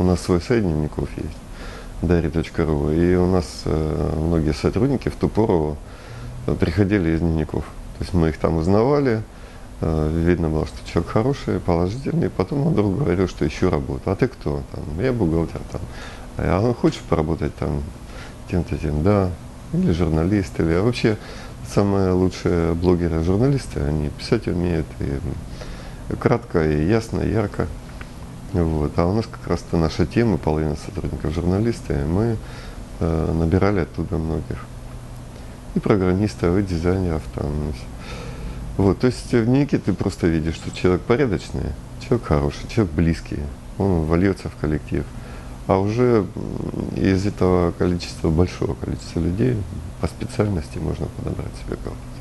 У нас свой сайт дневников есть, diary.ru, и у нас э, многие сотрудники в ту пору э, приходили из дневников. То есть мы их там узнавали, э, видно было, что человек хороший, положительный, потом он вдруг говорил, что ищу работу. А ты кто? Там, я бухгалтер там. А он хочет поработать там тем-то тем, да, или журналист, или а вообще самые лучшие блогеры, журналисты, они писать умеют и кратко, и ясно, и ярко. Вот. А у нас как раз-то наша тема, половина сотрудников журналисты, и мы э, набирали оттуда многих. И программистов, и дизайнеров там. Вот, то есть в НИКе ты просто видишь, что человек порядочный, человек хороший, человек близкий, он вольется в коллектив. А уже из этого количества, большого количества людей по специальности можно подобрать себе кого-то.